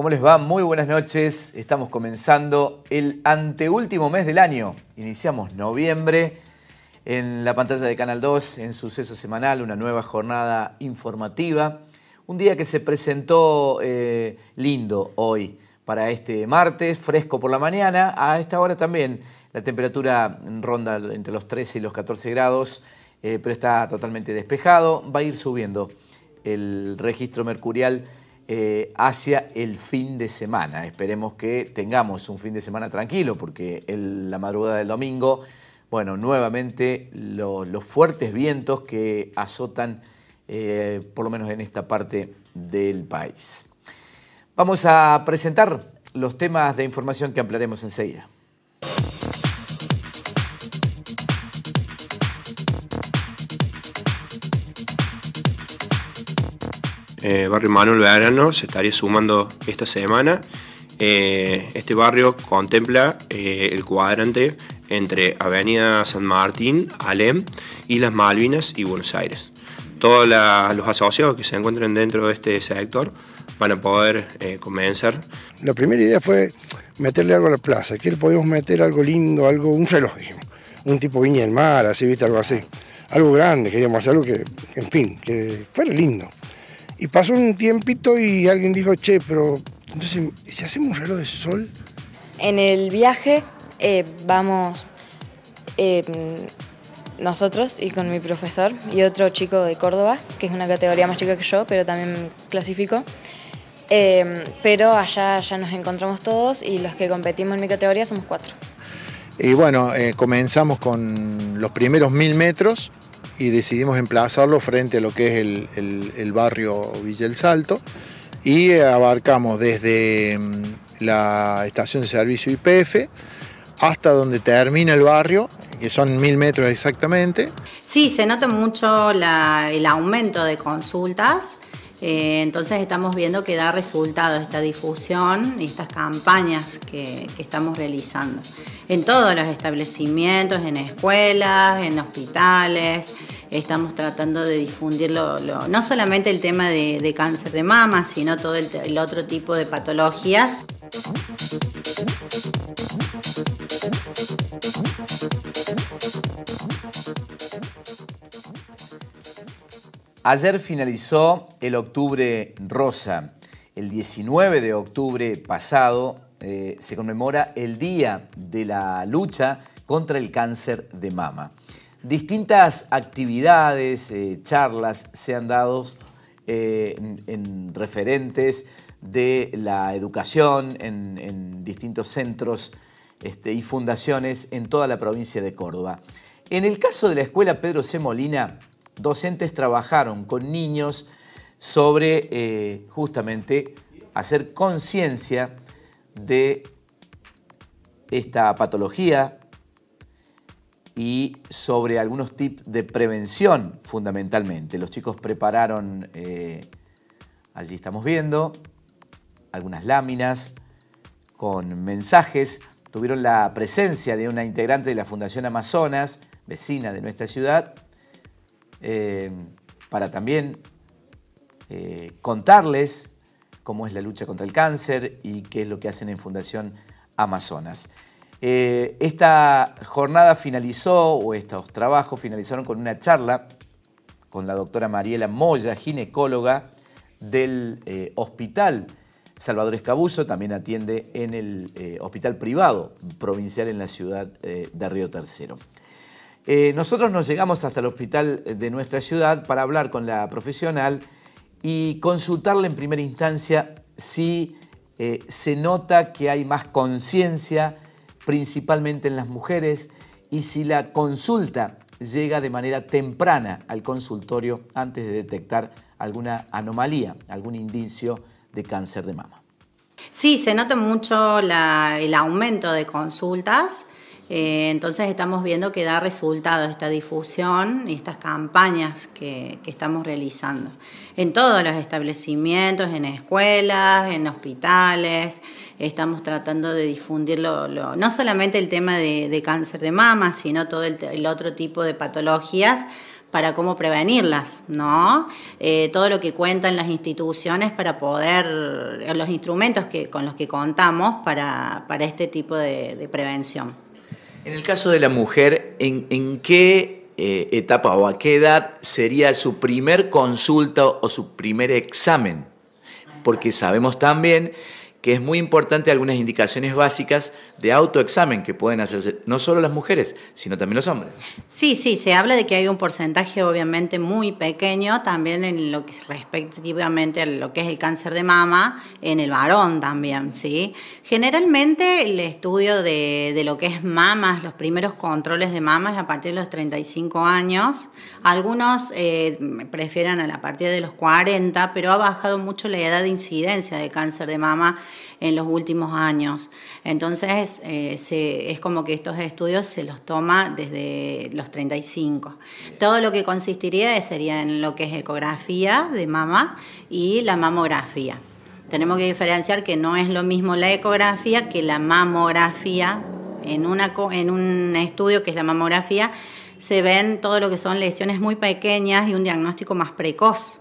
¿Cómo les va? Muy buenas noches. Estamos comenzando el anteúltimo mes del año. Iniciamos noviembre en la pantalla de Canal 2, en Suceso Semanal, una nueva jornada informativa. Un día que se presentó eh, lindo hoy para este martes, fresco por la mañana. A esta hora también la temperatura ronda entre los 13 y los 14 grados, eh, pero está totalmente despejado. Va a ir subiendo el registro mercurial eh, hacia el fin de semana. Esperemos que tengamos un fin de semana tranquilo, porque la madrugada del domingo, bueno, nuevamente los fuertes vientos que azotan, eh, por lo menos en esta parte del país. Vamos a presentar los temas de información que ampliaremos enseguida. Eh, barrio Manuel Verano se estaría sumando esta semana. Eh, este barrio contempla eh, el cuadrante entre Avenida San Martín, Alem, Islas Malvinas y Buenos Aires. Todos los asociados que se encuentren dentro de este sector van a poder convencer. La primera idea fue meterle algo a la plaza, que podíamos meter algo lindo, algo, un reloj, un tipo Viña del Mar, así, viste, algo así. Algo grande, queríamos hacer algo que, en fin, que fuera lindo. Y pasó un tiempito y alguien dijo, che, pero entonces, si hacemos un reloj de sol. En el viaje eh, vamos eh, nosotros y con mi profesor y otro chico de Córdoba, que es una categoría más chica que yo, pero también clasifico. Eh, pero allá ya nos encontramos todos y los que competimos en mi categoría somos cuatro. Y bueno, comenzamos con los primeros mil metros y decidimos emplazarlo frente a lo que es el, barrio Villa El Salto y abarcamos desde mm, la estación de servicio IPF hasta donde termina el barrio, que son mil metros exactamente. Sí, se nota mucho el aumento de consultas, eh, entonces estamos viendo que da resultado esta difusión y estas campañas que, que estamos realizando en todos los establecimientos, en escuelas, en hospitales, estamos tratando de difundir no solamente el tema de, cáncer de mama, sino todo el, otro tipo de patologías. Ayer finalizó el octubre rosa. El 19 de octubre pasado eh, se conmemora el Día de la Lucha contra el Cáncer de Mama. Distintas actividades, eh, charlas se han dado eh, en, referentes de la educación en, distintos centros este, y fundaciones en toda la provincia de Córdoba. En el caso de la escuela Pedro C. Molina, docentes trabajaron con niños sobre eh, justamente hacer conciencia de esta patología y sobre algunos tips de prevención fundamentalmente. Los chicos prepararon, eh, allí estamos viendo, algunas láminas con mensajes. Tuvieron la presencia de una integrante de la Fundación Amazonas, vecina de nuestra ciudad, eh, para también eh, contarles cómo es la lucha contra el cáncer y qué es lo que hacen en Fundación Amazonas. Eh, esta jornada finalizó, o estos trabajos finalizaron con una charla con la doctora Mariela Moya, ginecóloga del Hospital Salvador Escabuso, también atiende en el Hospital Privado Provincial en la ciudad de Río Tercero. Nosotros nos llegamos hasta el hospital de nuestra ciudad para hablar con la profesional y consultarle en primera instancia si se nota que hay más conciencia principalmente en las mujeres, y si la consulta llega de manera temprana al consultorio antes de detectar alguna anomalía, algún indicio de cáncer de mama. Sí, se nota mucho el aumento de consultas. Eh, entonces estamos viendo que da resultado esta difusión y estas campañas que, estamos realizando en todos los establecimientos, en escuelas, en hospitales. Estamos tratando de difundir no solamente el tema de, cáncer de mama, sino todo el otro tipo de patologías para cómo prevenirlas, ¿no? Eh, todo lo que cuentan las instituciones para poder, los instrumentos con los que contamos para, este tipo de, prevención. En el caso de la mujer, ¿en, qué eh, etapa o a qué edad sería su primer consulta o su primer examen? Porque sabemos también que es muy importante algunas indicaciones básicas de autoexamen que pueden hacerse no solo las mujeres, sino también los hombres. Sí, sí, se habla de que hay un porcentaje obviamente muy pequeño también en lo que respectivamente a lo que es el cáncer de mama, en el varón también, ¿sí? Generalmente el estudio de, lo que es mamas, los primeros controles de mamas a partir de los 35 años, algunos eh, prefieren a la partir de los 40, pero ha bajado mucho la edad de incidencia de cáncer de mama en los últimos años. Entonces, eh, es como que estos estudios se los toma desde los 35. Todo lo que consistiría sería en lo que es ecografía de mama y la mamografía. Tenemos que diferenciar que no es lo mismo la ecografía que la mamografía. En, una, en un estudio que es la mamografía, se ven todo lo que son lesiones muy pequeñas y un diagnóstico más precoz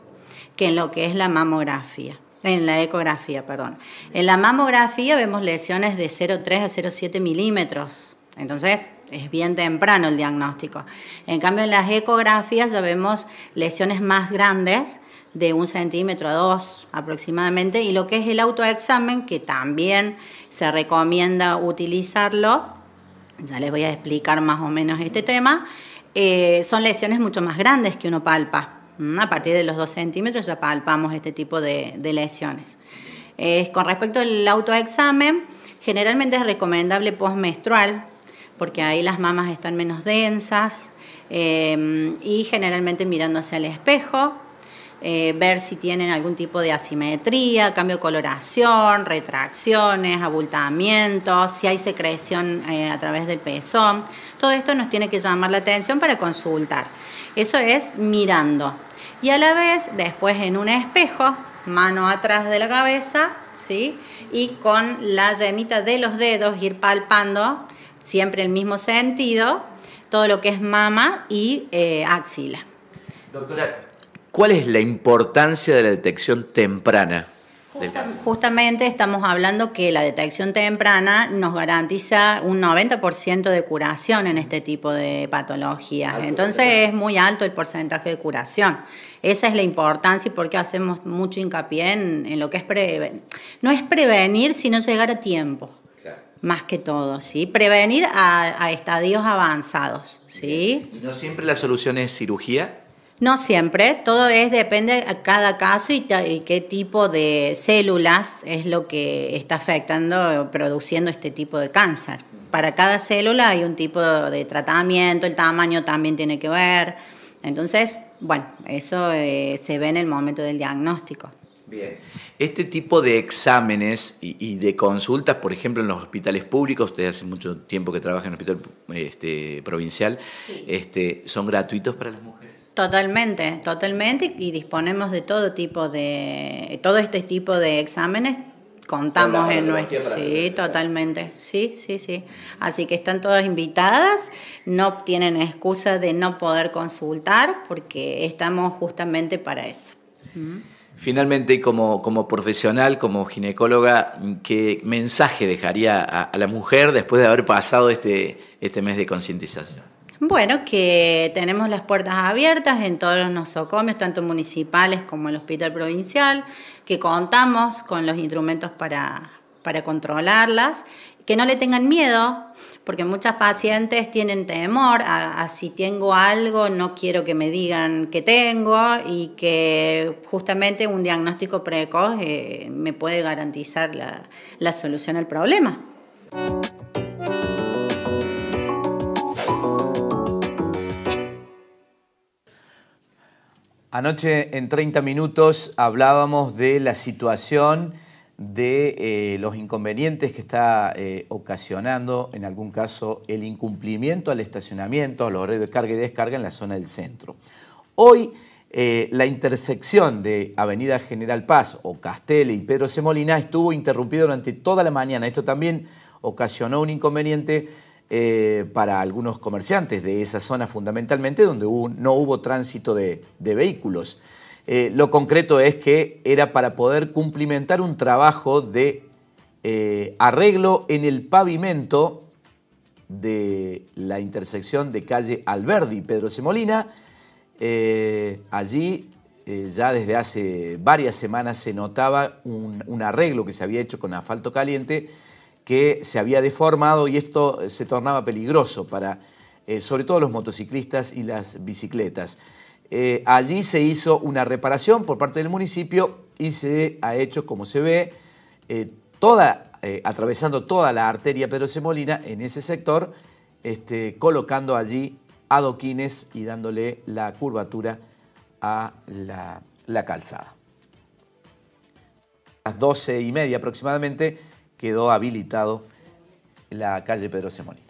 que en lo que es la mamografía. En la ecografía, perdón. En la mamografía vemos lesiones de 0,3 a 0,7 milímetros. Entonces, es bien temprano el diagnóstico. En cambio, en las ecografías ya vemos lesiones más grandes, de un centímetro a dos aproximadamente, y lo que es el autoexamen, que también se recomienda utilizarlo, ya les voy a explicar más o menos este tema, eh, son lesiones mucho más grandes que uno palpa. A partir de los 2 centímetros ya palpamos este tipo de, lesiones. con respecto al autoexamen, generalmente es recomendable postmenstrual, porque ahí las mamas están menos densas eh, y generalmente mirándose al espejo, eh, ver si tienen algún tipo de asimetría, cambio de coloración, retracciones, abultamientos, si hay secreción eh, a través del pezón. Todo esto nos tiene que llamar la atención para consultar. Eso es mirando y a la vez después en un espejo, mano atrás de la cabeza, ¿sí? Y con la yemita de los dedos ir palpando, siempre el mismo sentido, todo lo que es mama y eh, axila. Doctora, ¿cuál es la importancia de la detección temprana? Justamente estamos hablando que la detección temprana nos garantiza un 90% de curación en este tipo de patologías. Entonces es muy alto el porcentaje de curación. Esa es la importancia y por qué hacemos mucho hincapié en, lo que es prevenir. No es prevenir, sino llegar a tiempo. Más que todo, ¿sí? Prevenir a, estadios avanzados, ¿sí? ¿Y no siempre la solución es cirugía? No siempre, todo es depende de cada caso y, qué tipo de células es lo que está afectando, o produciendo este tipo de cáncer. Para cada célula hay un tipo de tratamiento, el tamaño también tiene que ver. Entonces, bueno, eso eh, se ve en el momento del diagnóstico. Bien. Este tipo de exámenes y, de consultas, por ejemplo, en los hospitales públicos, usted hace mucho tiempo que trabaja en el hospital este, provincial, este, ¿son gratuitos para las mujeres? Totalmente, totalmente, y disponemos de todo tipo de, todo este tipo de exámenes contamos en nuestro... Sí, totalmente. Sí, sí, sí. Así que están todas invitadas, no tienen excusa de no poder consultar porque estamos justamente para eso. Finalmente, como, como profesional, como ginecóloga, ¿qué mensaje dejaría a, la mujer después de haber pasado este, este mes de concientización? Bueno, que tenemos las puertas abiertas en todos los nosocomios, tanto municipales como el hospital provincial, que contamos con los instrumentos para, controlarlas, que no le tengan miedo, porque muchas pacientes tienen temor a, si tengo algo, no quiero que me digan que tengo y que justamente un diagnóstico precoz eh, me puede garantizar la, la solución al problema. Anoche en 30 minutos hablábamos de la situación de eh, los inconvenientes que está eh, ocasionando, en algún caso, el incumplimiento al estacionamiento, a los horarios de carga y descarga en la zona del centro. Hoy, eh, la intersección de Avenida General Paz o Castelli y Pedro Semolina estuvo interrumpida durante toda la mañana. Esto también ocasionó un inconveniente para algunos comerciantes de esa zona fundamentalmente, donde no hubo tránsito de vehículos. Eh, lo concreto es que era para poder cumplimentar un trabajo de eh, arreglo en el pavimento de la intersección de calle Alberdi y Pedro Semolina. Eh, allí ya desde hace varias semanas se notaba un, arreglo que se había hecho con asfalto caliente que se había deformado y esto se tornaba peligroso para sobre todo los motociclistas y las bicicletas. Eh, allí se hizo una reparación por parte del municipio y se ha hecho, como se ve, eh, toda, eh, atravesando toda la arteria Pedro Semolina en ese sector, este, colocando allí adoquines y dándole la curvatura a la, la calzada. A las doce y media aproximadamente quedó habilitado la calle Pedro Semolina.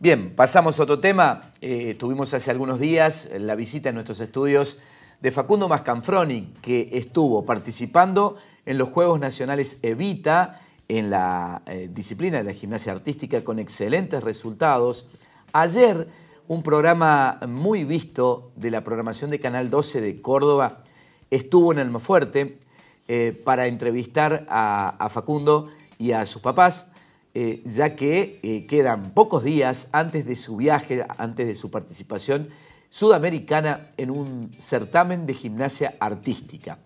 Bien, pasamos a otro tema. Eh, tuvimos hace algunos días la visita en nuestros estudios de Facundo Mascanfroni, que estuvo participando en los Juegos Nacionales Evita en la eh, disciplina de la gimnasia artística con excelentes resultados. Ayer, un programa muy visto de la programación de Canal 12 de Córdoba estuvo en Almafuerte eh, para entrevistar a Facundo y a sus papás eh, ya que eh, quedan pocos días antes de su viaje, antes de su participación sudamericana en un certamen de gimnasia artística.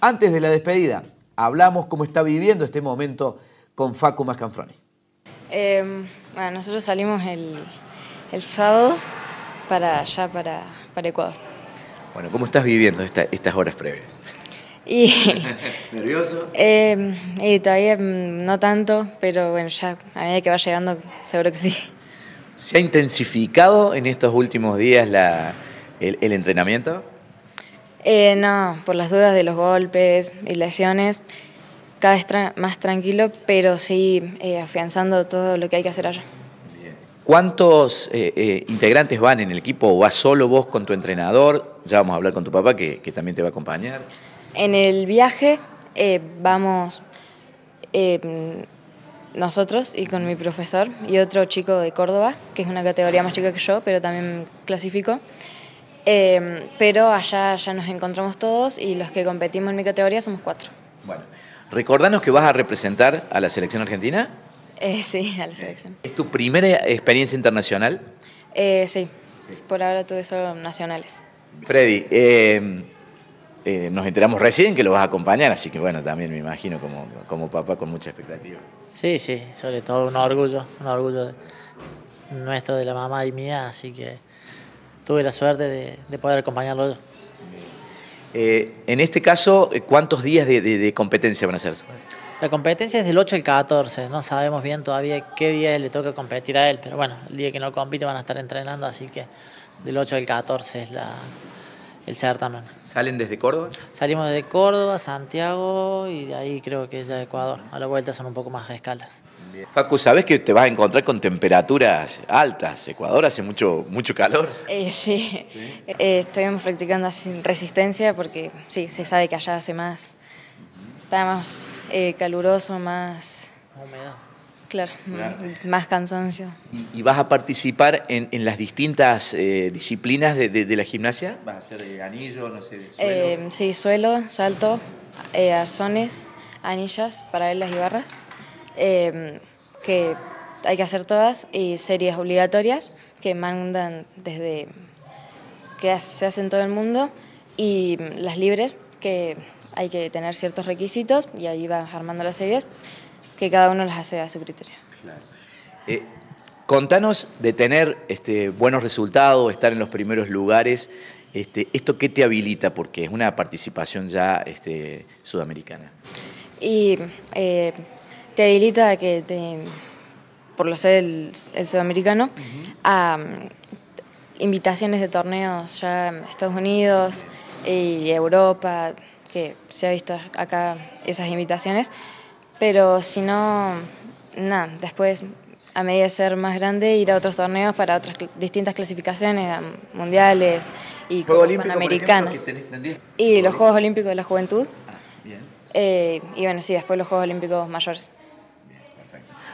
Antes de la despedida, hablamos cómo está viviendo este momento con Facu Mascanfroni. Em, bueno, nosotros salimos el, sábado para allá, para, para Ecuador. Bueno, ¿cómo estás viviendo estas horas previas? Y, ¿Nervioso? Em, y todavía mm, no tanto, pero bueno, ya a medida que va llegando, seguro que sí. ¿Se ha intensificado en estos últimos días el, entrenamiento? Eh, no, por las dudas de los golpes y lesiones, cada vez más tranquilo, pero sí eh, afianzando todo lo que hay que hacer allá. ¿Cuántos eh, integrantes van en el equipo o vas solo vos con tu entrenador? Ya vamos a hablar con tu papá que, que también te va a acompañar. En el viaje eh, vamos eh, nosotros y con mi profesor y otro chico de Córdoba, que es una categoría más chica que yo, pero también clasificó. Eh, pero allá ya nos encontramos todos y los que competimos en mi categoría somos cuatro. Bueno, recordanos que vas a representar a la selección argentina. sí, a la selección. ¿Es tu primera experiencia internacional? sí. sí, por ahora tuve solo nacionales. Freddy, eh, nos enteramos recién que lo vas a acompañar, así que bueno, también me imagino como, como papá con mucha expectativa. Sí, sí, sobre todo un orgullo, un orgullo nuestro de la mamá y mía, así que tuve la suerte de, poder acompañarlo yo. Eh, en este caso, ¿cuántos días de, competencia van a ser? La competencia es del 8 al 14, no sabemos bien todavía qué día le toca competir a él, pero bueno, el día que no compite van a estar entrenando, así que del 8 al 14 es la, el certamen. ¿Salen desde Córdoba? Salimos de Córdoba, Santiago y de ahí creo que es ya Ecuador. A la vuelta son un poco más de escalas. Facu, ¿sabes que te vas a encontrar con temperaturas altas? Ecuador hace mucho, mucho calor. Eh, sí, eh, estoy practicando sin resistencia porque sí, se sabe que allá hace más, está más eh, caluroso, más... Humedad. Claro, más cansancio. ¿Y, vas a participar en, las distintas eh, disciplinas de, la gimnasia? ¿Vas a hacer eh, anillo, no sé, suelo? Eh, sí, suelo, salto, arzones, anillas, paralelas y barras, que hay que hacer todas, y series obligatorias que mandan desde que se hacen todo el mundo, y las libres, que hay que tener ciertos requisitos, y ahí vas armando las series que cada uno las hace a su criterio. Claro. Eh, contanos de tener este, buenos resultados, estar en los primeros lugares. Este, ¿Esto qué te habilita? Porque es una participación ya este, sudamericana. Y eh, te habilita que, por lo ser el, sudamericano, a, invitaciones de torneos ya en Estados Unidos y Europa, que se ha visto acá esas invitaciones, pero si no, nada, después a medida de ser más grande ir a otros torneos para otras distintas clasificaciones, mundiales y panamericanas. y los Juegos Olímpicos de la Juventud. Ah, eh, y bueno, sí, después los Juegos Olímpicos mayores.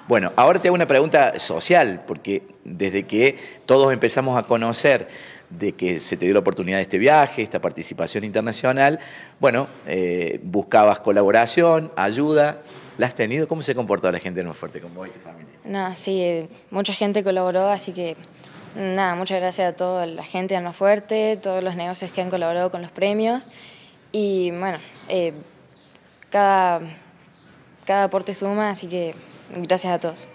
Bueno, ahora te hago una pregunta social, porque desde que todos empezamos a conocer de que se te dio la oportunidad de este viaje, esta participación internacional, bueno, eh, buscabas colaboración, ayuda, ¿la has tenido? ¿Cómo se comportó la gente de Más Fuerte con vos y tu familia? No, sí, mucha gente colaboró, así que nada, muchas gracias a toda la gente de Alma Fuerte, todos los negocios que han colaborado con los premios y bueno, eh, cada, cada aporte suma, así que Gracias a todos.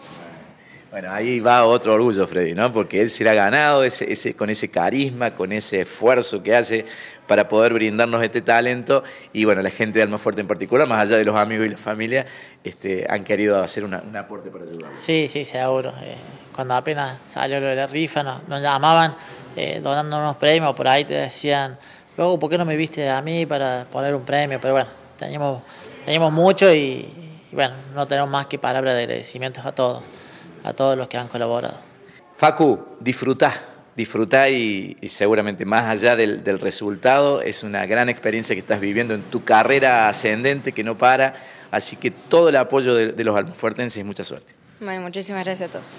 Bueno, ahí va otro orgullo, Freddy, ¿no? Porque él se ha ganado ese, con ese carisma, con ese esfuerzo que hace para poder brindarnos este talento. Y bueno, la gente de Almafuerte en particular, más allá de los amigos y la familia, este, han querido hacer un aporte para ayudar. Sí, sí, seguro. Eh, cuando apenas salió lo de la rifa, nos, llamaban eh, donándonos premios, por ahí te decían, luego, ¿por qué no me viste a mí para poner un premio? Pero bueno, teníamos, teníamos mucho y bueno, no tenemos más que palabras de agradecimientos a todos, a todos los que han colaborado. Facu, disfrutá, disfrutá y, seguramente más allá del, resultado es una gran experiencia que estás viviendo en tu carrera ascendente que no para, así que todo el apoyo de, de los almafuertenses y mucha suerte. Bueno, muchísimas gracias a todos.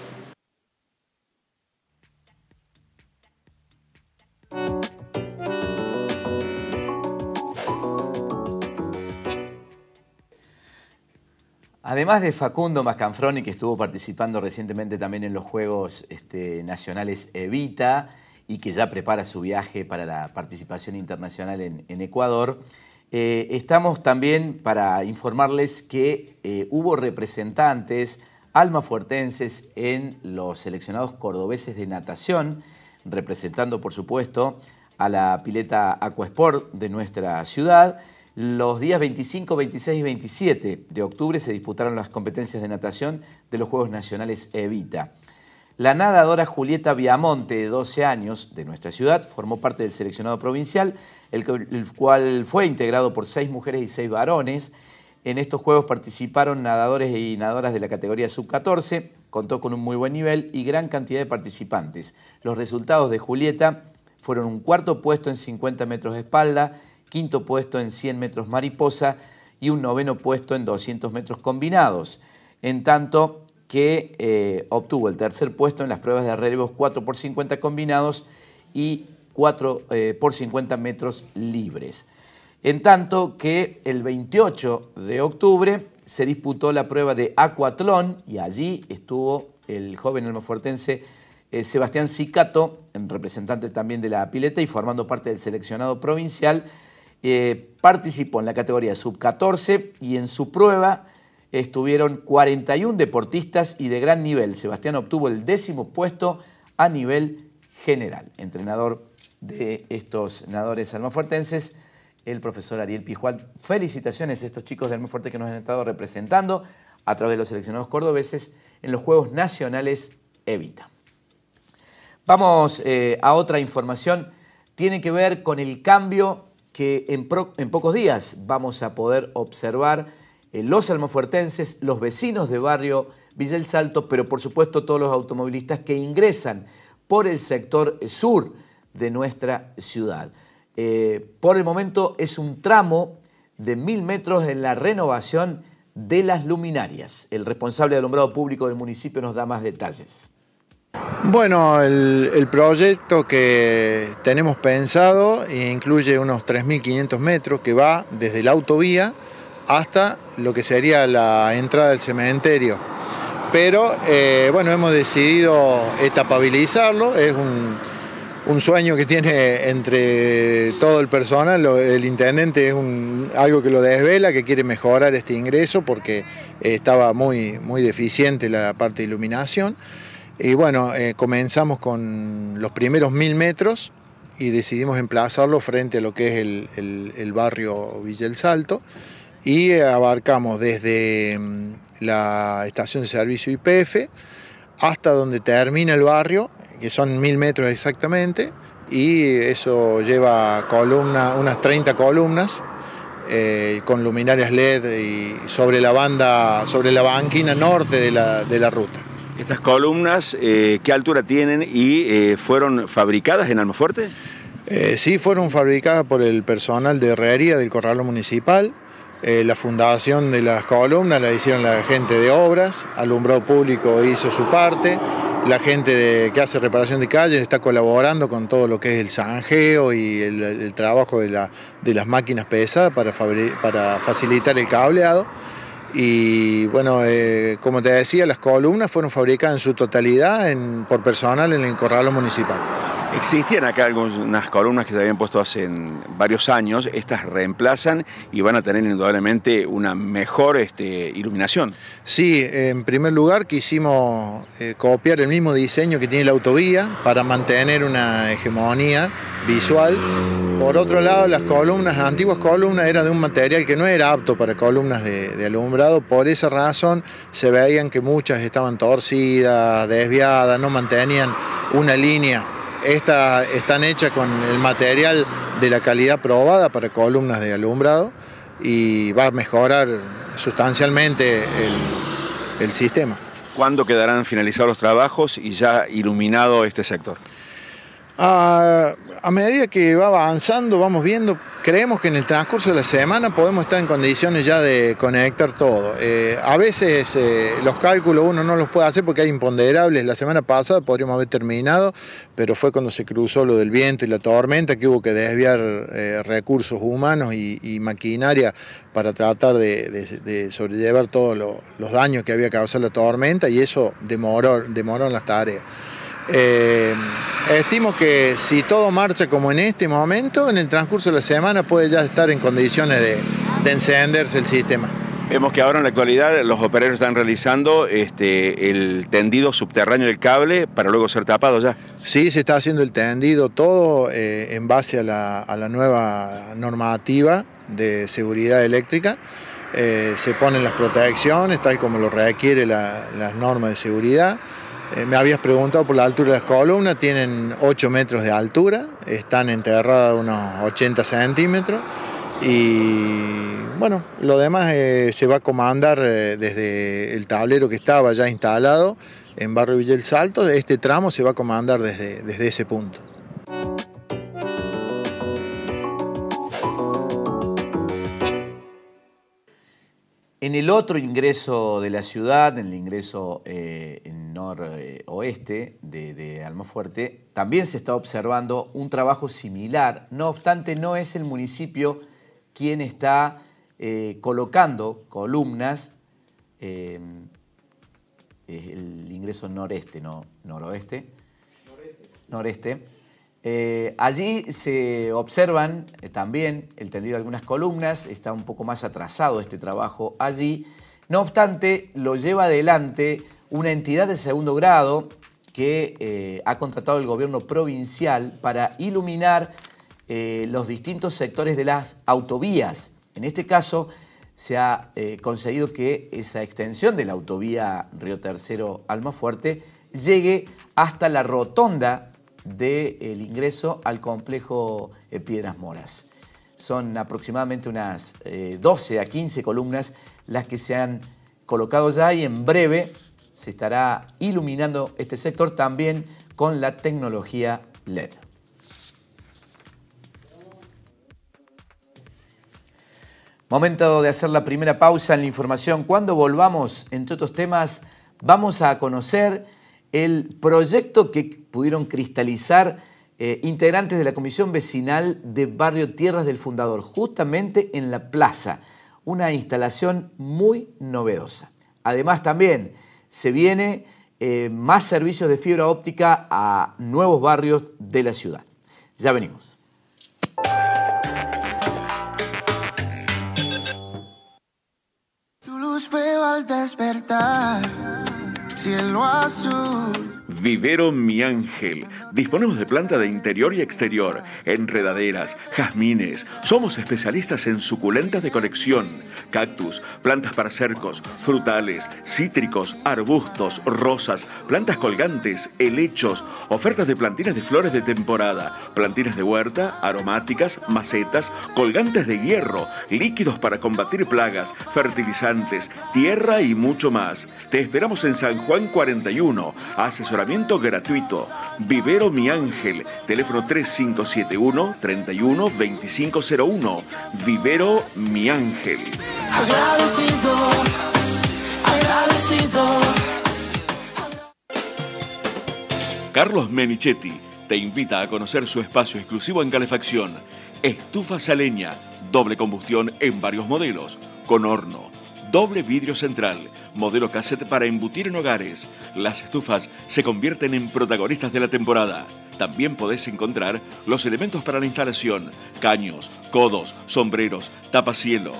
Además de Facundo Mascanfroni, que estuvo participando recientemente también en los Juegos este, Nacionales Evita y que ya prepara su viaje para la participación internacional en, Ecuador, eh, estamos también para informarles que eh, hubo representantes almafuertenses en los seleccionados cordobeses de natación, representando por supuesto a la pileta Aquasport de nuestra ciudad, los días 25, 26 y 27 de octubre se disputaron las competencias de natación de los Juegos Nacionales Evita. La nadadora Julieta Viamonte, de 12 años, de nuestra ciudad, formó parte del seleccionado provincial, el, cual fue integrado por seis mujeres y seis varones. En estos Juegos participaron nadadores y nadadoras de la categoría sub-14, contó con un muy buen nivel y gran cantidad de participantes. Los resultados de Julieta fueron un cuarto puesto en 50 metros de espalda, quinto puesto en 100 metros mariposa y un noveno puesto en 200 metros combinados, en tanto que eh, obtuvo el tercer puesto en las pruebas de relevos 4 por 50 combinados y 4 eh, por 50 metros libres. En tanto que el 28 de octubre se disputó la prueba de acuatlón y allí estuvo el joven almofuertense eh, Sebastián Cicato, representante también de la pileta y formando parte del seleccionado provincial, eh, participó en la categoría sub-14 y en su prueba estuvieron 41 deportistas y de gran nivel. Sebastián obtuvo el décimo puesto a nivel general. Entrenador de estos nadadores almafuertenses, el profesor Ariel Pijual. Felicitaciones a estos chicos de Almafuerte que nos han estado representando a través de los seleccionados cordobeses en los Juegos Nacionales Evita. Vamos eh, a otra información. Tiene que ver con el cambio que en, pocos días vamos a poder observar eh, los almofuertenses, los vecinos de barrio Villa El Salto, pero por supuesto todos los automovilistas que ingresan por el sector sur de nuestra ciudad. Eh, por el momento es un tramo de mil metros en la renovación de las luminarias. El responsable de alumbrado público del municipio nos da más detalles. Bueno, el, proyecto que tenemos pensado incluye unos 3.500 metros que va desde la autovía hasta lo que sería la entrada del cementerio. Pero eh, bueno, hemos decidido etapabilizarlo, es un, sueño que tiene entre todo el personal, el intendente es algo que lo desvela, que quiere mejorar este ingreso porque estaba muy, muy deficiente la parte de iluminación. Y bueno, eh, comenzamos con los primeros mil metros y decidimos emplazarlo frente a lo que es el, barrio Villa El Salto y abarcamos desde mm, la estación de servicio IPF hasta donde termina el barrio, que son mil metros exactamente, y eso lleva columna, unas 30 columnas eh, con luminarias LED sobre la banda, sobre la banquina norte de la, ruta. ¿Estas columnas eh, qué altura tienen y eh, fueron fabricadas en Almafuerte? sí, fueron fabricadas por el personal de herrería del Corralo Municipal. la fundación de las columnas la hicieron la gente de obras, alumbrado público hizo su parte, la gente que hace reparación de calles está colaborando con todo lo que es el zanjeo y el, trabajo de, las máquinas pesadas para facilitar el cableado. Y bueno, eh, como te decía, las columnas fueron fabricadas en su totalidad por personal en el corralo municipal. Existían acá algunas columnas que se habían puesto hace varios años, estas reemplazan y van a tener indudablemente una mejor este, iluminación. Sí, en primer lugar quisimos eh, copiar el mismo diseño que tiene la autovía para mantener una hegemonía visual. Por otro lado, las columnas, las antiguas columnas eran de un material que no era apto para columnas de alumbrado, por esa razón se veían que muchas estaban torcidas, desviadas, no mantenían una línea estas están hechas con el material de la calidad probada para columnas de alumbrado y va a mejorar sustancialmente el, sistema. ¿Cuándo quedarán finalizados los trabajos y ya iluminado este sector? A, medida que va avanzando, vamos viendo, creemos que en el transcurso de la semana podemos estar en condiciones ya de conectar todo. Eh, a veces eh, los cálculos uno no los puede hacer porque hay imponderables. La semana pasada podríamos haber terminado, pero fue cuando se cruzó lo del viento y la tormenta que hubo que desviar eh, recursos humanos y, maquinaria para tratar de, sobrellevar todos los daños que había causado la tormenta y eso demoró, demoró las tareas. Eh, estimo que si todo marcha como en este momento, en el transcurso de la semana puede ya estar en condiciones de, encenderse el sistema. Vemos que ahora en la actualidad los operarios están realizando este, el tendido subterráneo del cable para luego ser tapado ya. Sí, se está haciendo el tendido todo eh, en base a la, nueva normativa de seguridad eléctrica. Eh, se ponen las protecciones tal como lo requiere las normas de seguridad. Eh, me habías preguntado por la altura de las columnas, tienen 8 metros de altura, están enterradas unos 80 centímetros. Y bueno, lo demás eh, se va a comandar eh, desde el tablero que estaba ya instalado en Barrio Villa Salto, este tramo se va a comandar desde, desde ese punto. En el otro ingreso de la ciudad, en el ingreso eh, noroeste de, de Almafuerte, también se está observando un trabajo similar. No obstante, no es el municipio quien está eh, colocando columnas, eh, el ingreso noreste, no noroeste, noreste. eh, allí se observan eh, también el tendido de algunas columnas, está un poco más atrasado este trabajo allí. No obstante, lo lleva adelante una entidad de segundo grado que eh, ha contratado el gobierno provincial para iluminar los distintos sectores de las autovías. En este caso, se ha conseguido que esa extensión de la autovía Río Tercero Almafuerte llegue hasta la rotonda del ingreso al complejo eh, Piedras Moras. Son aproximadamente unas 12 eh, a 15 columnas las que se han colocado ya y en breve se estará iluminando este sector también con la tecnología LED. Momento de hacer la primera pausa en la información. Cuando volvamos, entre otros temas, vamos a conocer el proyecto que pudieron cristalizar eh, integrantes de la Comisión Vecinal de Barrio Tierras del Fundador, justamente en la plaza, una instalación muy novedosa. Además también se viene eh, más servicios de fibra óptica a nuevos barrios de la ciudad. Ya venimos. Vivero Mi Ángel. Disponemos de planta de interior y exterior, enredaderas, jazmines. Somos especialistas en suculentas de colección, cactus, plantas para cercos, frutales, cítricos, arbustos, rosas, plantas colgantes, helechos, ofertas de plantinas de flores de temporada, plantinas de huerta, aromáticas, macetas, colgantes de hierro, líquidos para combatir plagas, fertilizantes, tierra y mucho más. Te esperamos en San Juan 41. Asesoramiento gratuito. Vivero Mi Ángel. Teléfono 3571 31 2501. Vivero Mi Ángel. Agradecido, agradecido. Carlos Menichetti te invita a conocer su espacio exclusivo en calefacción. Estufas a leña, doble combustión en varios modelos, con horno doble vidrio central, modelo cassette para embutir en hogares. Las estufas se convierten en protagonistas de la temporada. También podés encontrar los elementos para la instalación, caños, codos, sombreros, tapacielo.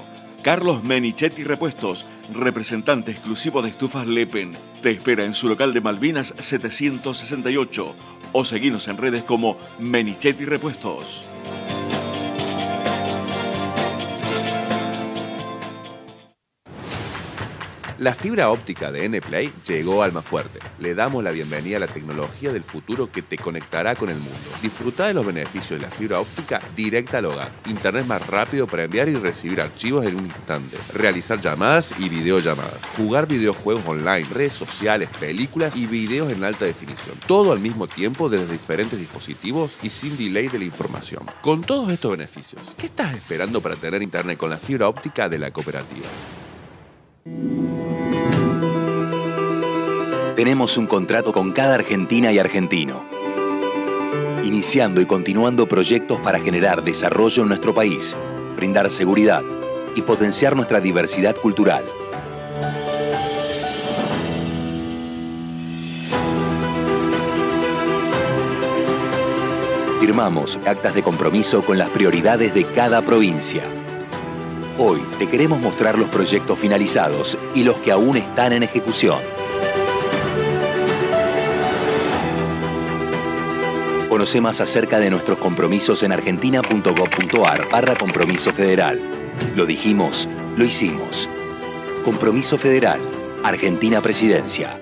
Carlos Menichetti Repuestos, representante exclusivo de estufas Lepen, te espera en su local de Malvinas 768 o seguinos en redes como Menichetti Repuestos. La fibra óptica de Nplay llegó al más fuerte. Le damos la bienvenida a la tecnología del futuro que te conectará con el mundo. Disfruta de los beneficios de la fibra óptica directa al hogar. Internet más rápido para enviar y recibir archivos en un instante. Realizar llamadas y videollamadas. Jugar videojuegos online, redes sociales, películas y videos en alta definición. Todo al mismo tiempo desde diferentes dispositivos y sin delay de la información. Con todos estos beneficios, ¿qué estás esperando para tener internet con la fibra óptica de la cooperativa? Tenemos un contrato con cada argentina y argentino, iniciando y continuando proyectos para generar desarrollo en nuestro país, brindar seguridad y potenciar nuestra diversidad cultural. Firmamos actas de compromiso con las prioridades de cada provincia. Hoy te queremos mostrar los proyectos finalizados y los que aún están en ejecución. Conoce más acerca de nuestros compromisos en argentina.gov.ar barra compromiso federal. Lo dijimos, lo hicimos. Compromiso Federal, Argentina Presidencia.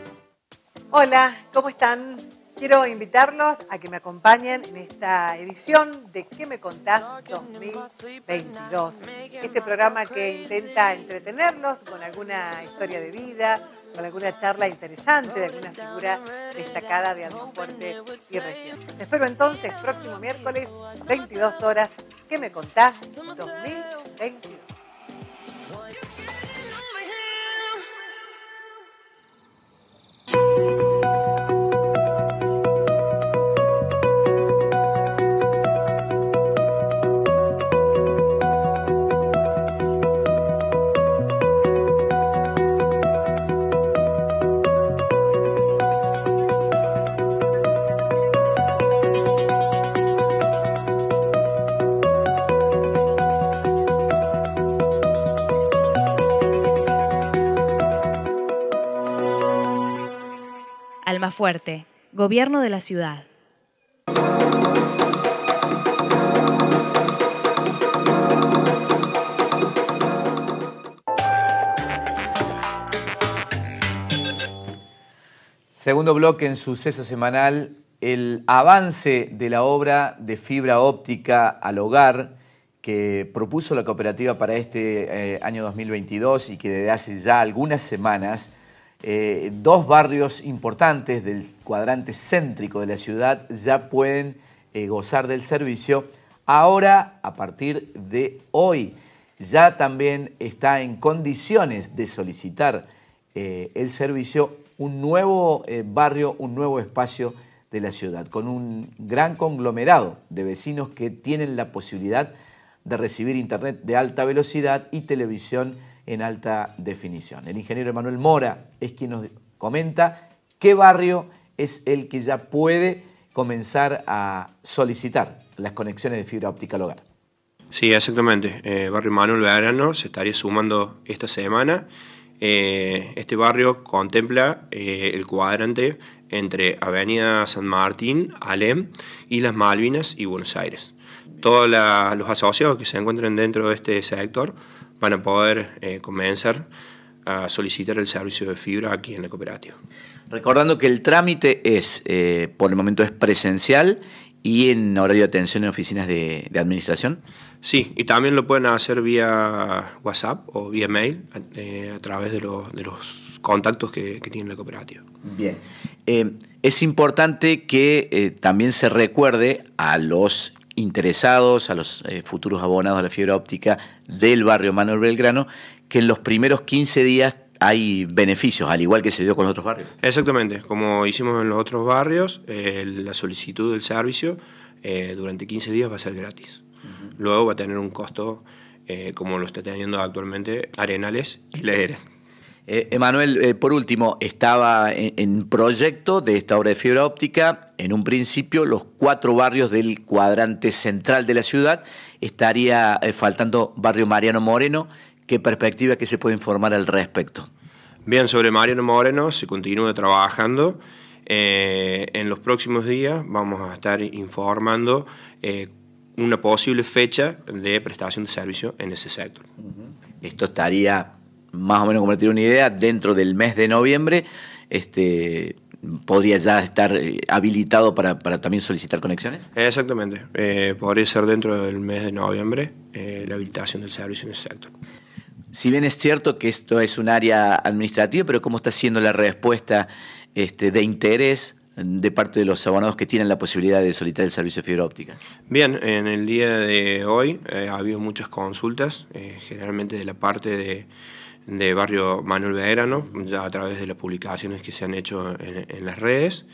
Hola, ¿cómo están? Quiero invitarlos a que me acompañen en esta edición de ¿Qué me contás 2022? Este programa que intenta entretenerlos con alguna historia de vida, con alguna charla interesante de alguna figura destacada de Fuerte y región. Los espero entonces próximo miércoles, 22 horas. ¿Qué me contás 2022? Fuerte, Gobierno de la Ciudad. Segundo bloque en suceso semanal, el avance de la obra de fibra óptica al hogar que propuso la cooperativa para este eh, año 2022 y que desde hace ya algunas semanas eh, dos barrios importantes del cuadrante céntrico de la ciudad ya pueden eh, gozar del servicio. Ahora, a partir de hoy, ya también está en condiciones de solicitar eh, el servicio un nuevo barrio, un nuevo espacio de la ciudad, con un gran conglomerado de vecinos que tienen la posibilidad de recibir internet de alta velocidad y televisión en alta definición. El ingeniero Emanuel Mora es quien nos comenta qué barrio es el que ya puede comenzar a solicitar las conexiones de fibra óptica al hogar. Sí, exactamente. Eh, barrio Manuel Verano se estaría sumando esta semana. Eh, este barrio contempla eh, el cuadrante entre Avenida San Martín, Alem y las Malvinas y Buenos Aires. Todos los asociados que se encuentren dentro de este sector van a poder eh, comenzar a solicitar el servicio de fibra aquí en la cooperativa. Recordando que el trámite es, por el momento es presencial y en horario de atención en oficinas de, administración? Sí, y también lo pueden hacer vía WhatsApp o vía mail eh, a través de, los contactos que, tiene la cooperativa. Bien. Eh, es importante que eh, también se recuerde a los interesados, a los futuros abonados a la fibra óptica del barrio Manuel Belgrano, que en los primeros 15 días hay beneficios, al igual que se dio con los otros barrios. Exactamente, como hicimos en los otros barrios, eh, la solicitud del servicio eh, durante 15 días va a ser gratis. Luego va a tener un costo eh, como lo está teniendo actualmente Arenales y Leeres. Emanuel, por último, estaba en, proyecto de esta obra de fibra óptica, en un principio los cuatro barrios del cuadrante central de la ciudad, estaría faltando barrio Mariano Moreno, ¿Qué perspectiva que se puede informar al respecto? Bien, sobre Mariano Moreno se continúa trabajando. Eh, en los próximos días vamos a estar informando eh, una posible fecha de prestación de servicio en ese sector. Esto estaría, más o menos como tiene una idea, dentro del mes de noviembre. Este, podría ya estar eh, habilitado para, también solicitar conexiones? Exactamente, podría ser dentro del mes de noviembre la habilitación del servicio en ese sector. Si bien es cierto que esto es un área administrativa, pero ¿cómo está siendo la respuesta este, de interés de parte de los abonados que tienen la posibilidad de solicitar el servicio de fibra óptica? Bien, en el día de hoy eh, ha habido muchas consultas, eh, generalmente de la parte de, Barrio Manuel Verano, ya a través de las publicaciones que se han hecho en las redes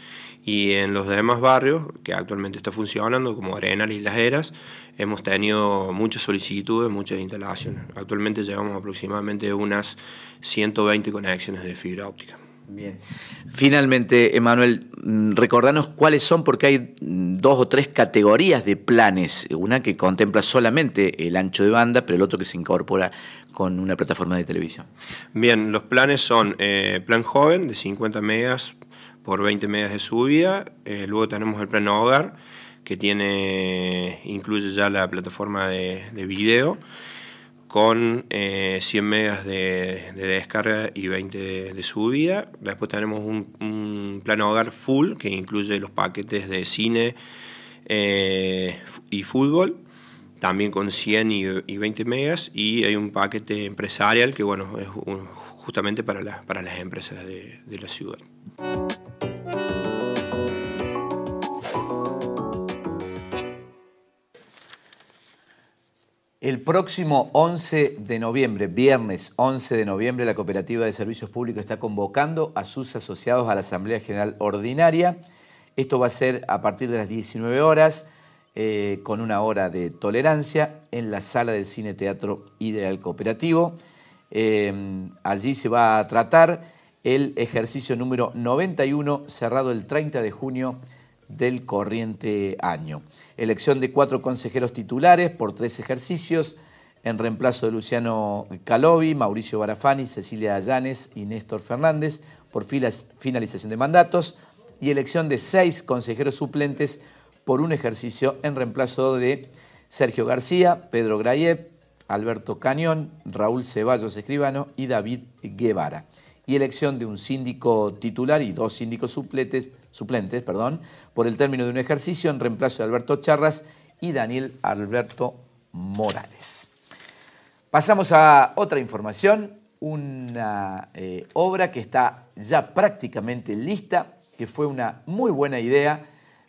y en los demás barrios que actualmente está funcionando, como Arenal y Las Heras, hemos tenido muchas solicitudes, muchas instalaciones. Actualmente llevamos aproximadamente unas 120 conexiones de fibra óptica. Bien. Finalmente, Emanuel, mm, recordanos cuáles son, porque hay mm, dos o tres categorías de planes. Una que contempla solamente el ancho de banda, pero el otro que se incorpora con una plataforma de televisión. Bien, los planes son eh, plan joven de 50 megas por 20 megas de subida. Eh, luego tenemos el plano hogar, que tiene, incluye ya la plataforma de, video, con 100 eh, megas de, descarga y 20 de, subida. Después tenemos un, plano hogar full, que incluye los paquetes de cine eh, y fútbol también con 100 y, 20 megas y hay un paquete empresarial que bueno es justamente para, para las empresas de la ciudad. El próximo 11 de noviembre, viernes 11 de noviembre, la Cooperativa de Servicios Públicos está convocando a sus asociados a la Asamblea General Ordinaria. Esto va a ser a partir de las 19 horas, eh, con una hora de tolerancia, en la sala del Cine Teatro Ideal Cooperativo. Eh, allí se va a tratar el ejercicio número 91, cerrado el 30 de junio del corriente año. Elección de cuatro consejeros titulares por tres ejercicios, en reemplazo de Luciano Calovi, Mauricio Barafani, Cecilia Allanes y Néstor Fernández, por finalización de mandatos, y elección de seis consejeros suplentes por un ejercicio en reemplazo de Sergio García, Pedro Grayev, Alberto Cañón, Raúl Ceballos Escribano y David Guevara. Y elección de un síndico titular y dos síndicos suplentes suplentes perdón, por el término de un ejercicio en reemplazo de Alberto Charras y Daniel Alberto Morales. Pasamos a otra información, una eh, obra que está ya prácticamente lista, que fue una muy buena idea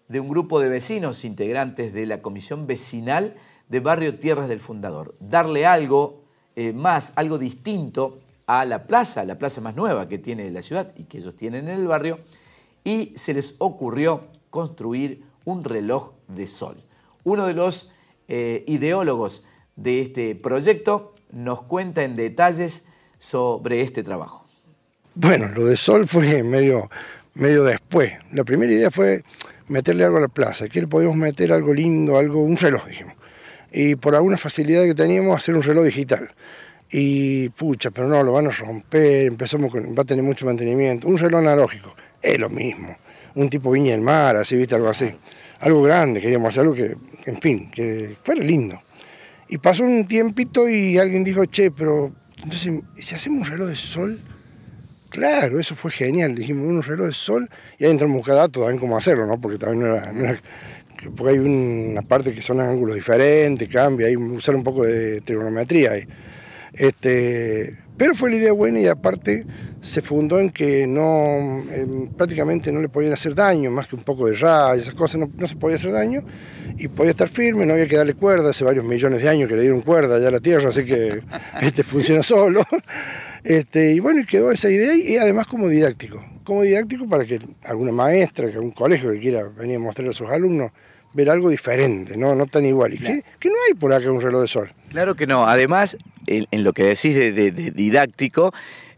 de un grupo de vecinos integrantes de la Comisión Vecinal de Barrio Tierras del Fundador. Darle algo eh, más, algo distinto a la plaza, la plaza más nueva que tiene la ciudad y que ellos tienen en el barrio, y se les ocurrió construir un reloj de sol. Uno de los eh, ideólogos de este proyecto nos cuenta en detalles sobre este trabajo. Bueno, lo de sol fue medio, medio después. La primera idea fue meterle algo a la plaza, que podíamos meter algo lindo, algo, un reloj, dijimos. Y por alguna facilidad que teníamos, hacer un reloj digital. Y pucha, pero no, lo van a romper, empezamos con, va a tener mucho mantenimiento. Un reloj analógico, es lo mismo. Un tipo Viña del Mar, así, viste, algo así. Algo grande, queríamos hacer algo que, en fin, que fuera lindo. Y pasó un tiempito y alguien dijo, che, pero entonces, si hacemos un reloj de sol, claro, eso fue genial. Dijimos, un reloj de sol, y ahí entramos a buscar datos también cómo hacerlo, ¿no? Porque también no era, no era- porque hay una parte que son ángulos diferentes, cambia, hay usar un poco de trigonometría ahí. Este, pero fue la idea buena y aparte se fundó en que no, em, prácticamente no le podían hacer daño, más que un poco de rayas, esas cosas, no, no se podía hacer daño y podía estar firme, no había que darle cuerda, hace varios millones de años que le dieron cuerda ya a la Tierra, así que este, funciona solo. Este, y bueno, y quedó esa idea y además como didáctico, como didáctico para que alguna maestra, que algún colegio que quiera venir a mostrar a sus alumnos, ver algo diferente, no, no tan igual. Y que, que no hay por acá un reloj de sol. Claro que no. Además, en, en lo que decís de, de- de didáctico,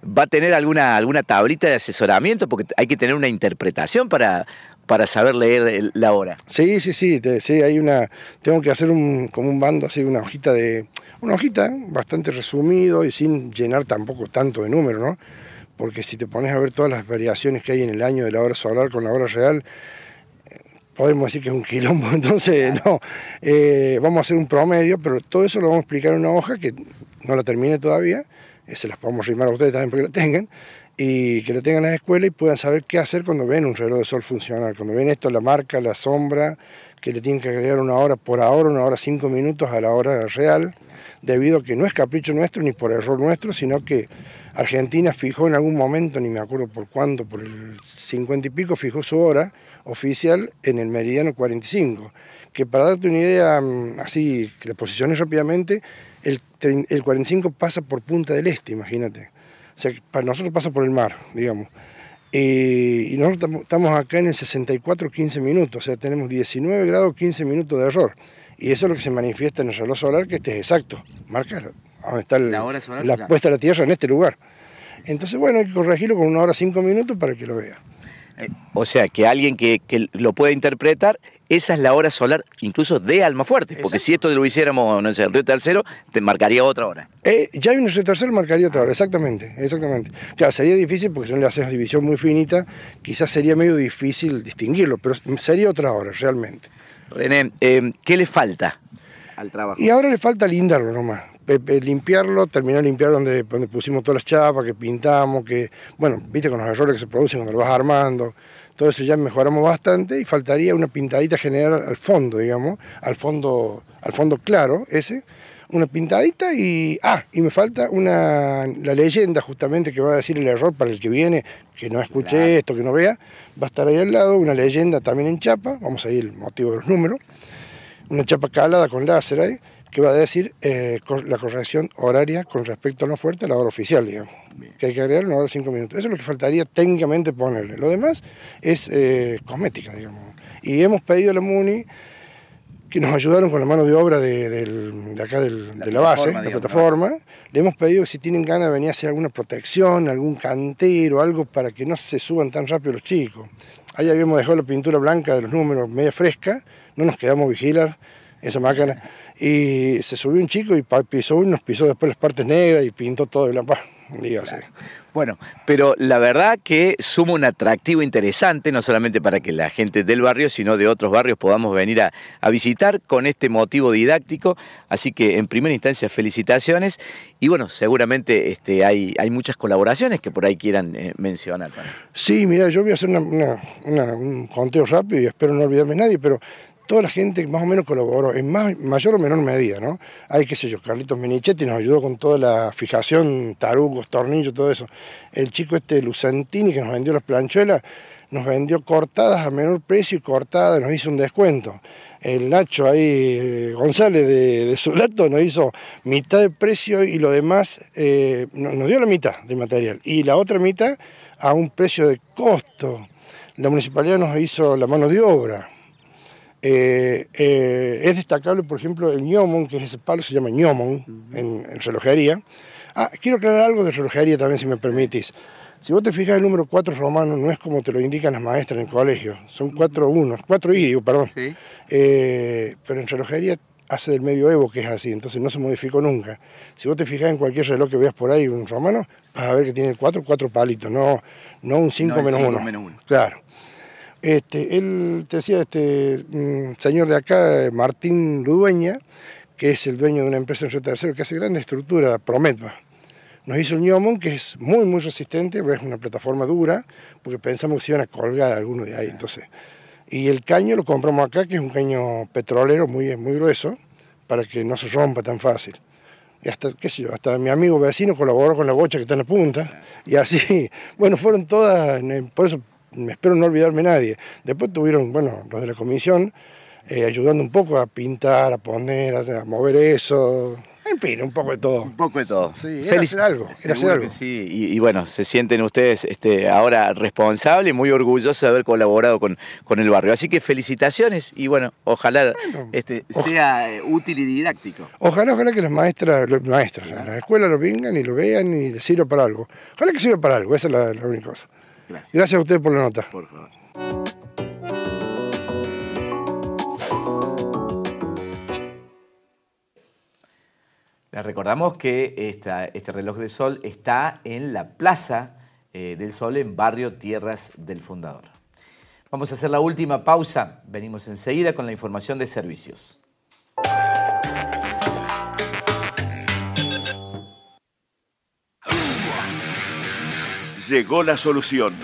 va a tener alguna, alguna tablita de asesoramiento, porque hay que tener una interpretación para, para saber leer la hora. Sí, sí, sí, te- sí, hay una, tengo que hacer un, como un bando, así, una hojita de, una hojita bastante resumido y sin llenar tampoco tanto de números, ¿no? Porque si te pones a ver todas las variaciones que hay en el año de la hora solar con la hora real, podemos decir que es un quilombo, entonces no, Eh, vamos a hacer un promedio, pero todo eso lo vamos a explicar en una hoja que no la termine todavía, eh, se las podemos rimar a ustedes también para que la tengan, y que lo tengan en la escuela y puedan saber qué hacer cuando ven un reloj de sol funcionar, cuando ven esto, la marca, la sombra, que le tienen que agregar una hora por ahora, una hora cinco minutos a la hora real, debido a que no es capricho nuestro ni por error nuestro, sino que Argentina fijó en algún momento, ni me acuerdo por cuándo, por el 50 y pico, fijó su hora oficial en el meridiano 45, que para darte una idea mm, así, que la posiciones rápidamente, el, trein- el 45 pasa por Punta del Este, imagínate. O sea, para nosotros pasa por el mar, digamos. Y nosotros tamo- estamos acá en el 64 15 minutos, o sea, tenemos 19 grados 15 minutos de error. Y eso es lo que se manifiesta en el reloj solar, que este es exacto. Marca dónde está el- La hora solar, la claro. puesta de la Tierra en este lugar. Entonces, bueno, hay que corregirlo con una hora 5 minutos para que lo vea. O sea, que alguien que, que lo pueda interpretar, esa es la hora solar incluso de Almafuerte, porque si esto lo hiciéramos, no sé, en Río Tercero, te marcaría otra hora. Eh, ya hay un retercer marcaría otra hora, exactamente, exactamente. Claro, sería difícil porque si no le haces división muy finita, quizás sería medio difícil distinguirlo, pero sería otra hora, realmente. René, eh, ¿qué le falta al trabajo? Y ahora le falta lindarlo nomás. Pe- pe- limpiarlo, terminar de limpiar donde, donde pusimos todas las chapas, que pintamos, que, bueno, viste con los errores que se producen cuando lo vas armando, todo eso ya mejoramos bastante y faltaría una pintadita general al fondo, digamos, al fondo, al fondo claro, ese, una pintadita y, ah, y me falta una, la leyenda justamente que va a decir el error para el que viene, que no escuche esto, que no vea, va a estar ahí al lado, una leyenda también en chapa, vamos a ir el motivo de los números, una chapa calada con láser ahí, que va a decir eh, la corrección horaria con respecto a lo fuerte a la hora oficial, digamos. Que hay que agregar una hora cinco minutos. Eso es lo que faltaría técnicamente ponerle. Lo demás es eh, cosmética, digamos. Y hemos pedido a la MUNI que nos ayudaron con la mano de obra de, del- de acá del- de la base, plataforma, la digamos, plataforma. Le hemos pedido que si tienen ganas de venir a hacer alguna protección, algún cantero, algo para que no se suban tan rápido los chicos. Ahí habíamos dejado la pintura blanca de los números media fresca, no nos quedamos vigilar esa máquina. Y se subió un chico y pisó uno, nos pisó después las partes negras y pintó todo de blanco. Dígase. Bueno, pero la verdad que suma un atractivo interesante, no solamente para que la gente del barrio, sino de otros barrios podamos venir a, a visitar con este motivo didáctico. Así que en primera instancia, felicitaciones. Y bueno, seguramente este, hay, hay muchas colaboraciones que por ahí quieran eh, mencionar. Sí, mira, yo voy a hacer una- una- una- un conteo rápido y espero no olvidarme de nadie, pero toda la gente más o menos colaboró, en mayor o menor medida, ¿no? Hay, qué sé yo, Carlitos Menichetti nos ayudó con toda la fijación, tarucos, tornillos, todo eso. El chico este Lucentini que nos vendió las planchuelas, nos vendió cortadas a menor precio y cortadas, nos hizo un descuento. El Nacho ahí, eh, González de, de Sulato, nos hizo mitad de precio y lo demás, eh, no- nos dio la mitad de material. Y la otra mitad a un precio de costo. La municipalidad nos hizo la mano de obra. Eh, eh, es destacable, por ejemplo, el ñomon, que es ese palo, se llama ñomon en, en relojería. Ah, quiero aclarar algo de relojería también, si me permitís. Si vos te fijas, el número 4 romano no es como te lo indican las maestras en el colegio, son 4 unos, 4 i, digo, perdón. Eh, pero en relojería hace del medioevo que es así, entonces no se modificó nunca. Si vos te fijas en cualquier reloj que veas por ahí, un romano, vas a ver que tiene cuatro, cuatro palitos, no, no un 5 No, menos cinco uno. menos uno. Claro. Este, él decía, este mm, señor de acá, eh, Martín Ludueña, que es el dueño de una empresa en Río Tercero que hace grande estructura, Prometba. Nos hizo el Ñomon, que es muy, muy resistente, es una plataforma dura, porque pensamos que se iban a colgar algunos de ahí, entonces. Y el caño lo compramos acá, que es un caño petrolero muy, muy grueso, para que no se rompa tan fácil. Y hasta, qué sé yo, hasta mi amigo vecino colaboró con la bocha que está en la punta, y así, bueno, fueron todas, eh, por eso espero no olvidarme nadie. Después tuvieron, bueno, los de la comisión, eh, ayudando un poco a pintar, a poner, a, a mover eso, en fin, un poco de todo. Un poco de todo. Sí, era hacer algo, era hacer algo. sí, y, y bueno, se sienten ustedes este, ahora responsables, muy orgullosos de haber colaborado con, con el barrio. Así que felicitaciones y bueno, ojalá este, sea eh, útil y didáctico. Ojalá, ojalá que las maestras, los maestros, las escuelas lo vengan y lo vean y les sirva para algo. Ojalá que sirva para algo, esa es la, la única cosa. Gracias. Gracias a ustedes por la nota. Por favor. Les recordamos que esta- este reloj de sol está en la Plaza eh, del Sol en Barrio Tierras del Fundador. Vamos a hacer la última pausa. Venimos enseguida con la información de servicios. Llegó la solución.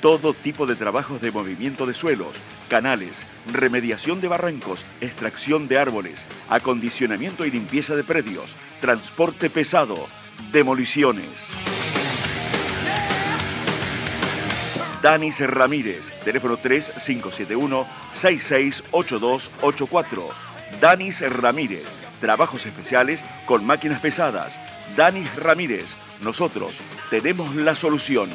Todo tipo de trabajos de movimiento de suelos, canales, remediación de barrancos, extracción de árboles, acondicionamiento y limpieza de predios, transporte pesado, demoliciones. Danis Ramírez, teléfono 3571-668284. Danis Ramírez, trabajos especiales con máquinas pesadas. Danis Ramírez, nosotros tenemos la solución.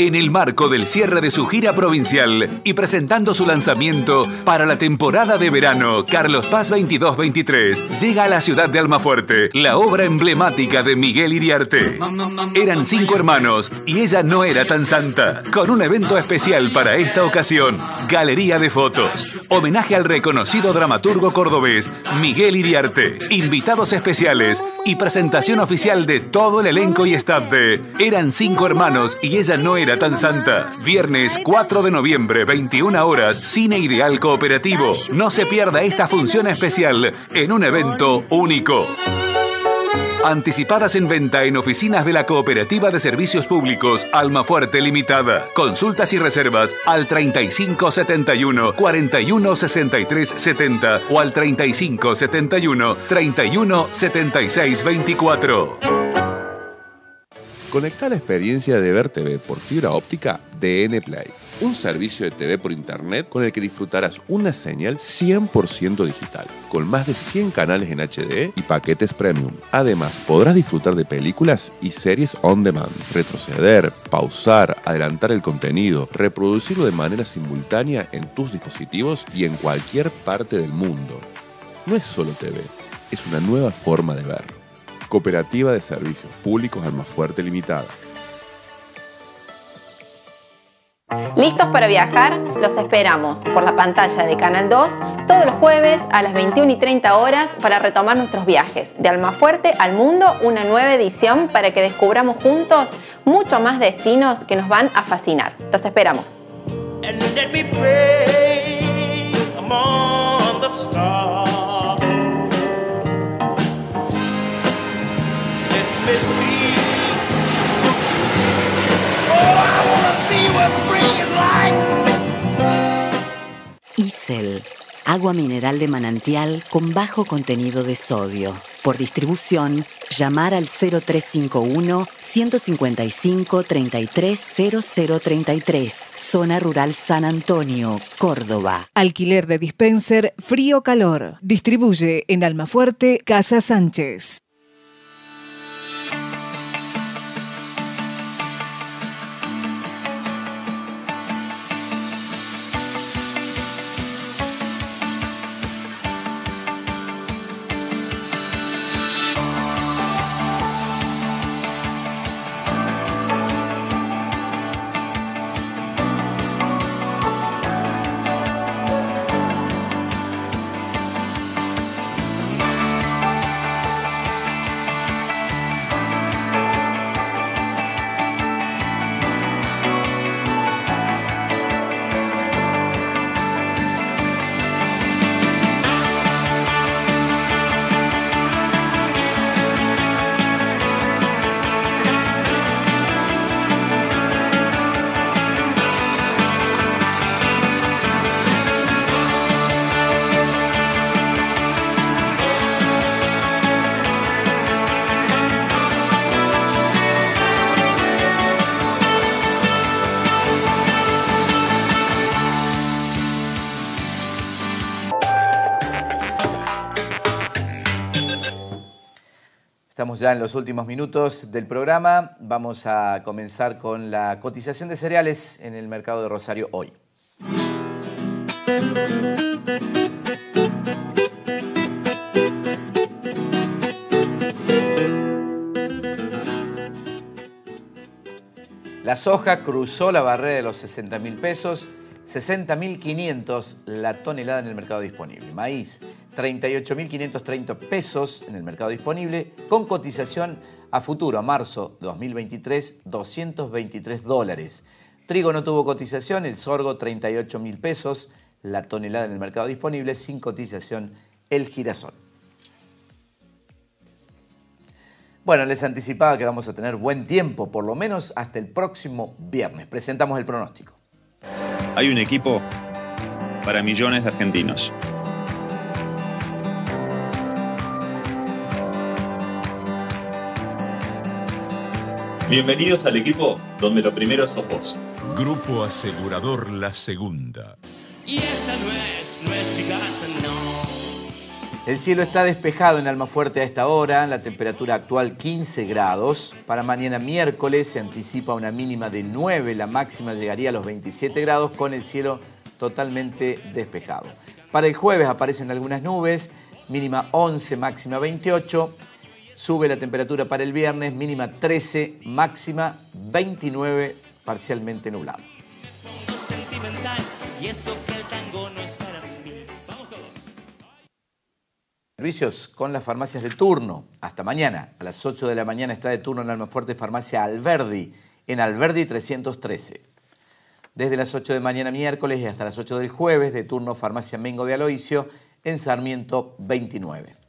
En el marco del cierre de su gira provincial y presentando su lanzamiento para la temporada de verano, Carlos Paz 22-23 llega a la ciudad de Almafuerte, la obra emblemática de Miguel Iriarte. Eran cinco hermanos y ella no era tan santa, con un evento especial para esta ocasión, Galería de Fotos, homenaje al reconocido dramaturgo cordobés Miguel Iriarte, invitados especiales y presentación oficial de todo el elenco y staff de Eran cinco hermanos y ella no era tan santa. Viernes 4 de noviembre, 21 horas, Cine Ideal Cooperativo. No se pierda esta función especial en un evento único. Anticipadas en venta en oficinas de la Cooperativa de Servicios Públicos Almafuerte Limitada. Consultas y reservas al 3571 41 63 70 o al 3571 31 76 24. Conecta la experiencia de ver TV por fibra óptica de N-Play. Un servicio de TV por internet con el que disfrutarás una señal 100% digital, con más de 100 canales en HD y paquetes premium. Además, podrás disfrutar de películas y series on demand, retroceder, pausar, adelantar el contenido, reproducirlo de manera simultánea en tus dispositivos y en cualquier parte del mundo. No es solo TV, es una nueva forma de ver. Cooperativa de Servicios Públicos Almafuerte Limitada. ¿Listos para viajar? Los esperamos por la pantalla de Canal 2 todos los jueves a las 21 y 30 horas para retomar nuestros viajes. De Almafuerte al mundo, una nueva edición para que descubramos juntos mucho más destinos que nos van a fascinar. Los esperamos. Isel, agua mineral de manantial con bajo contenido de sodio. Por distribución, llamar al 0351 155 330033, Zona Rural San Antonio, Córdoba. Alquiler de dispenser frío-calor. Distribuye en Almafuerte Casa Sánchez. Ya en los últimos minutos del programa. Vamos a comenzar con la cotización de cereales en el mercado de Rosario hoy. La soja cruzó la barrera de los 60 mil pesos, 60.500 la tonelada en el mercado disponible. Maíz, 38.530 pesos en el mercado disponible, con cotización a futuro, a marzo 2023, 223 dólares. Trigo no tuvo cotización, el sorgo 38 mil pesos, la tonelada en el mercado disponible, sin cotización el girasol. Bueno, les anticipaba que vamos a tener buen tiempo, por lo menos hasta el próximo viernes. Presentamos el pronóstico. Hay un equipo para millones de argentinos. Bienvenidos al equipo donde lo primero sos vos. Grupo Asegurador La Segunda. Y esta no es nuestra casa, no. El cielo está despejado en Almafuerte a esta hora, la temperatura actual 15 grados. Para mañana miércoles se anticipa una mínima de 9, la máxima llegaría a los 27 grados con el cielo totalmente despejado. Para el jueves aparecen algunas nubes, mínima 11, máxima 28. Sube la temperatura para el viernes, mínima 13, máxima 29, parcialmente nublado. Servicios con las farmacias de turno. Hasta mañana. A las 8 de la mañana está de turno en Almafuerte Farmacia Alberdi, en Alberdi 313. Desde las 8 de mañana miércoles y hasta las 8 del jueves, de turno Farmacia Mengo de Aloisio, en Sarmiento 29.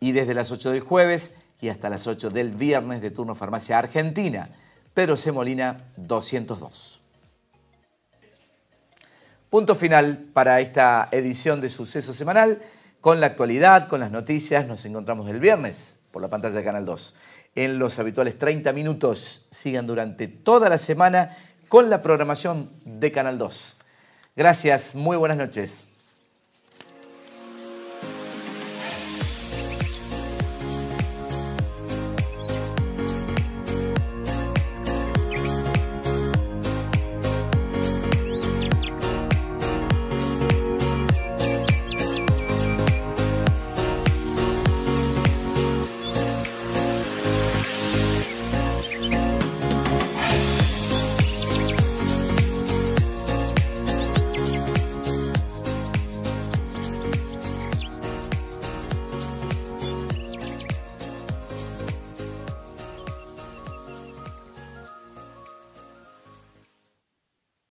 Y desde las 8 del jueves y hasta las 8 del viernes, de turno Farmacia Argentina, Pedro C. Molina 202. Punto final para esta edición de Suceso Semanal. Con la actualidad, con las noticias, nos encontramos el viernes por la pantalla de Canal 2. En los habituales 30 minutos, sigan durante toda la semana con la programación de Canal 2. Gracias, muy buenas noches.